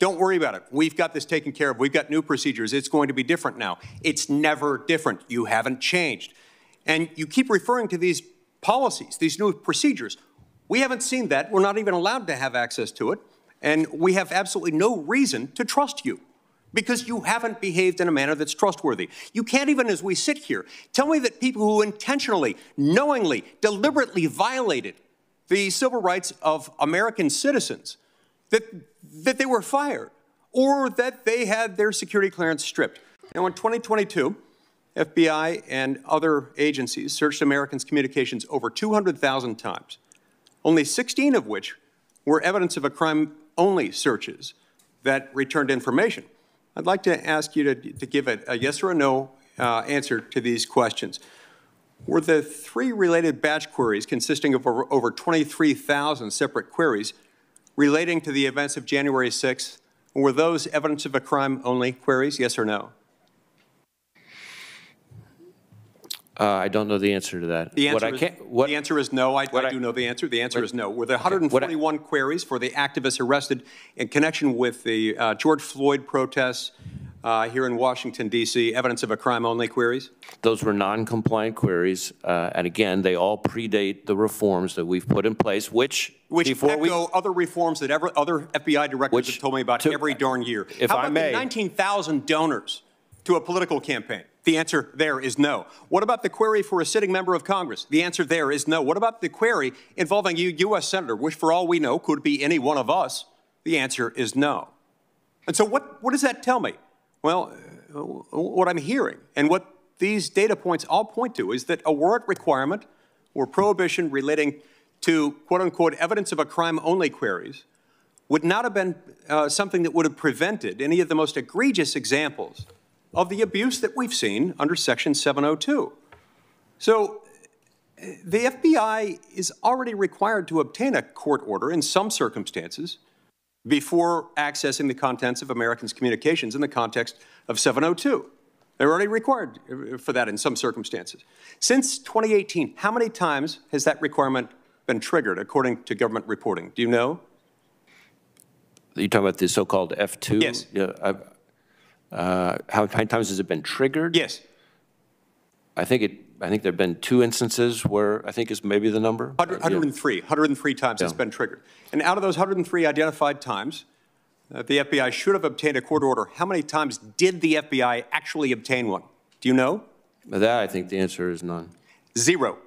Don't worry about it. We've got this taken care of. We've got new procedures. It's going to be different now. It's never different. You haven't changed. And you keep referring to these policies, these new procedures. We haven't seen that. We're not even allowed to have access to it. And we have absolutely no reason to trust you because you haven't behaved in a manner that's trustworthy. You can't even, as we sit here, tell me that people who intentionally, knowingly, deliberately violated the civil rights of American citizens, that, that they were fired or that they had their security clearance stripped. Now, in 2022, FBI and other agencies searched Americans' communications over 200,000 times, only 16 of which were evidence of a crime only searches that returned information. I'd like to ask you to, to give a, a yes or a no uh, answer to these questions. Were the three related batch queries consisting of over, over 23,000 separate queries relating to the events of January 6th, were those evidence of a crime only queries, yes or no? Uh, I don't know the answer to that. The What answer, I is, can't- what- the answer is no. I, I I- do know the answer. The answer what- is no. Were the what I- queries for the activists arrested in connection with the uh, George Floyd protests uh, here in Washington, D.C., evidence of a crime only queries? Those were non-compliant queries, uh, and again, they all predate the reforms that we've put in place, which, Which before we... echo other reforms that ever, other FBI directors Which have told me about took- every darn year. if How I about may- the 19,000 donors to a political campaign? The answer there is no. What about the query for a sitting member of Congress? The answer there is no. What about the query involving a U.S. Senator, which for all we know could be any one of us? The answer is no. And so what, what does that tell me? Well, what I'm hearing and what these data points all point to is that a warrant requirement or prohibition relating to quote unquote evidence of a crime only queries would not have been uh, something that would have prevented any of the most egregious examples of the abuse that we've seen under Section 702. So the FBI is already required to obtain a court order in some circumstances before accessing the contents of Americans' communications in the context of 702. They're already required for that in some circumstances. Since 2018, how many times has that requirement been triggered according to government reporting? Do you know? You're talking about the so-called F2? Yes. Yeah. Uh, How many times has it been triggered? Yes. I think it, I think there've been two instances where, I think is maybe the number. 100, Uh, 103. 103 times it's Yeah. been triggered. And out of those 103 identified times, uh, the FBI should have obtained a court order. How many times did the FBI actually obtain one? Do you know? That, I think the answer is none. Zero.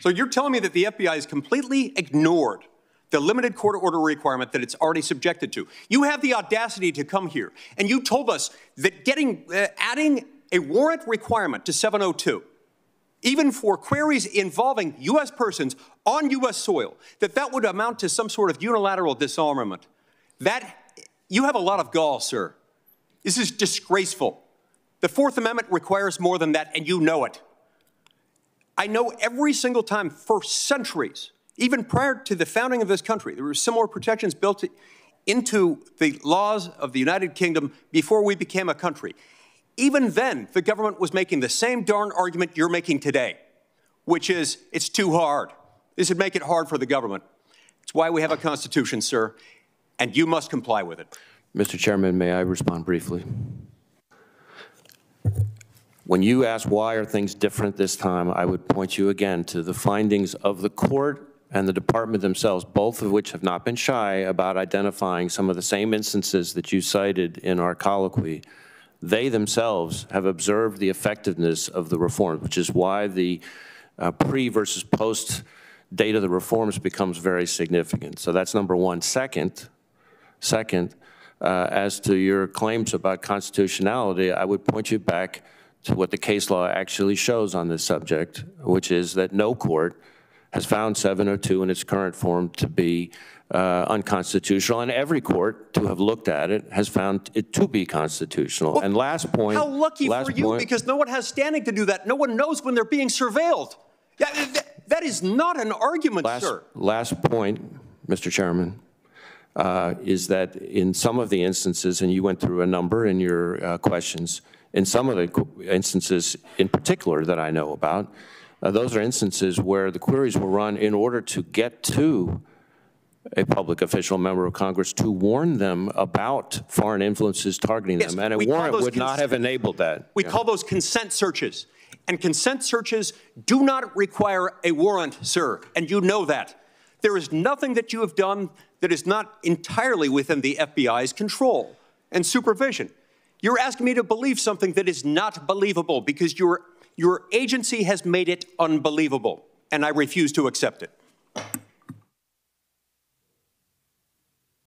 So you're telling me that the FBI has completely ignored the limited court order requirement that it's already subjected to. You have the audacity to come here and you told us that getting uh, adding a warrant requirement to 702 even for queries involving US persons on US soil that that would amount to some sort of unilateral disarmament. That you have a lot of gall, sir. This is disgraceful. The 4th Amendment requires more than that and you know it. I know every single time for centuries, even prior to the founding of this country, there were similar protections built into the laws of the United Kingdom before we became a country. Even then, the government was making the same darn argument you're making today, which is it's too hard. This would make it hard for the government. It's why we have a constitution, sir, and you must comply with it. Mr. Chairman, may I respond briefly? When you ask why are things different this time, I would point you again to the findings of the court and the department themselves, both of which have not been shy about identifying some of the same instances that you cited in our colloquy. They themselves have observed the effectiveness of the reforms, which is why the uh, pre versus post date of the reforms becomes very significant. So that's number one. Second, Second, uh, as to your claims about constitutionality, I would point you back to what the case law actually shows on this subject, which is that no court has found 702 in its current form to be uh, unconstitutional, and every court to have looked at it has found it to be constitutional. Well, and last point. How lucky for you, point- because no one has standing to do that. No one knows when they're being surveilled. Yeah, th- that is not an argument, Last, sir. last point, Mr. Chairman, uh, is that in some of the instances, and you went through a number in your uh, questions, in some of the instances in particular that I know about, uh, those are instances where the queries were run in order to get to a public official, member of Congress, to warn them about foreign influences targeting Yes, them. And a warrant would not have enabled that. We call those consent searches. And consent searches do not require a warrant, sir, and you know that. There is nothing that you have done that is not entirely within the FBI's control and supervision. You're asking me to believe something that is not believable because your, your agency has made it unbelievable, and I refuse to accept it.